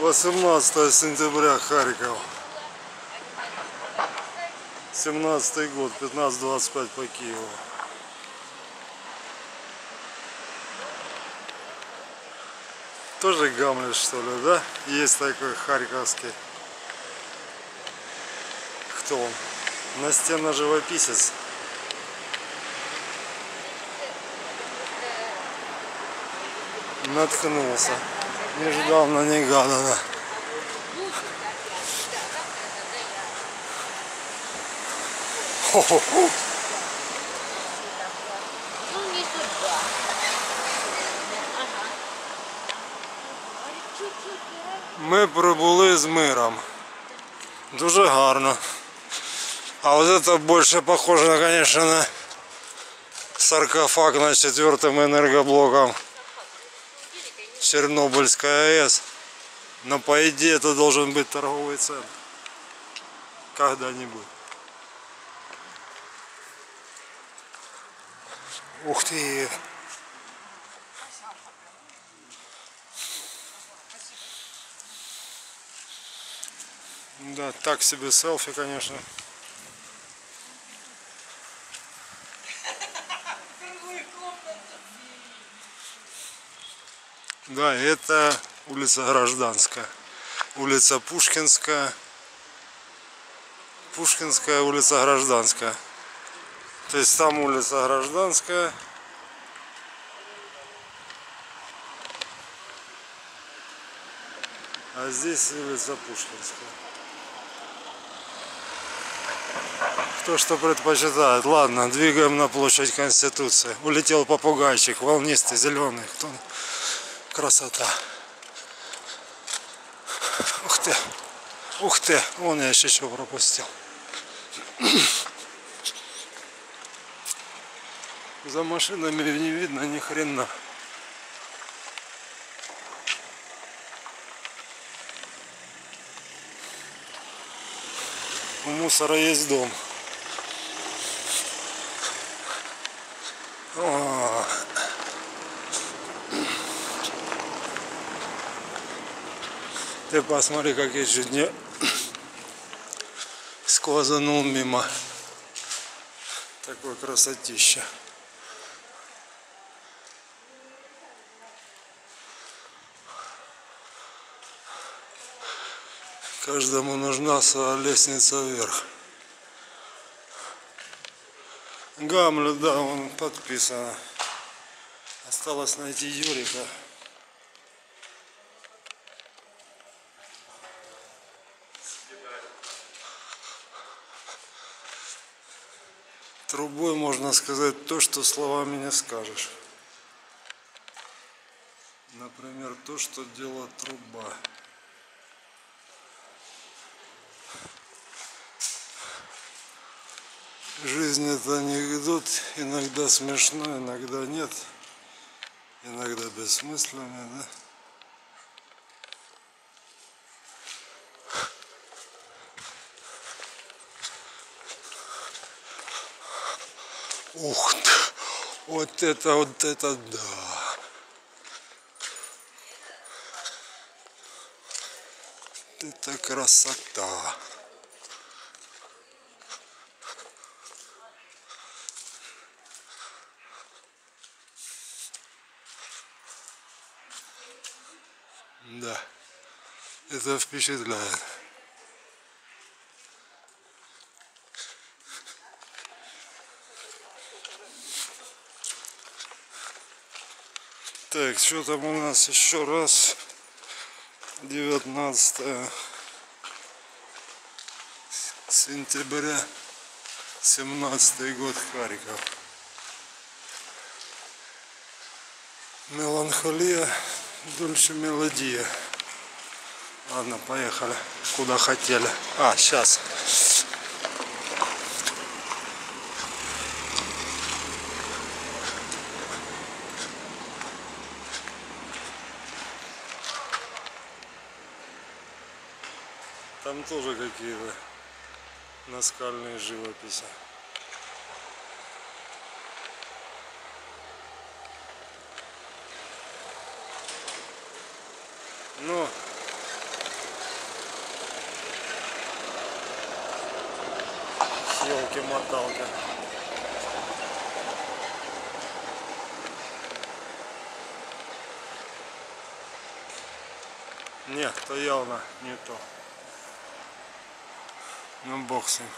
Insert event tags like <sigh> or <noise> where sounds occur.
18 сентября, Харьков. 17 год, 15-25 по Киеву. Тоже Гамлет, что ли, да? Есть такой харьковский. Кто он? Настенный живописец. Наткнулся. Нежданно, негаданно. Хо-хо-хо. Ну. Ми прибули з миром. Дуже гарно. А вот это больше похоже, конечно, на саркофаг на четвертым энергоблоком Чернобыльская АЭС. Но по идее это должен быть торговый центр. Когда-нибудь. Ух ты! Да, так себе селфи, конечно. Да, это улица Гражданская. Улица Пушкинская. Пушкинская, улица Гражданская. То есть там улица Гражданская. А здесь улица Пушкинская. Кто что предпочитает. Ладно, двигаем на площадь Конституции. Улетел попугайчик, волнистый, зеленый. Кто... Красота. Ух ты. Ух ты. Вон я еще что пропустил. За машинами не видно ни хрена. У мусора есть дом. О, Ты посмотри, как я не <coughs> сквозанул мимо. Такой красотища. Каждому нужна своя лестница вверх. Гамлет, да, он подписано. Осталось найти Юрика. Трубой можно сказать то, что словами не скажешь. Например, то, что делает труба. Жизнь это анекдот, иногда смешно, иногда нет, иногда бессмысленный, да? Ух ты, вот это, вот это да. Это красота. Да, это впечатляет. Так, что там у нас еще раз? 19 сентября 17 год Харьков. Меланхолия, дольше мелодия. Ладно, поехали. Куда хотели. А, сейчас. Там тоже какие-то наскальные живописи. Но елки-моталки. Нет, то явно не то. Ну бог с ним.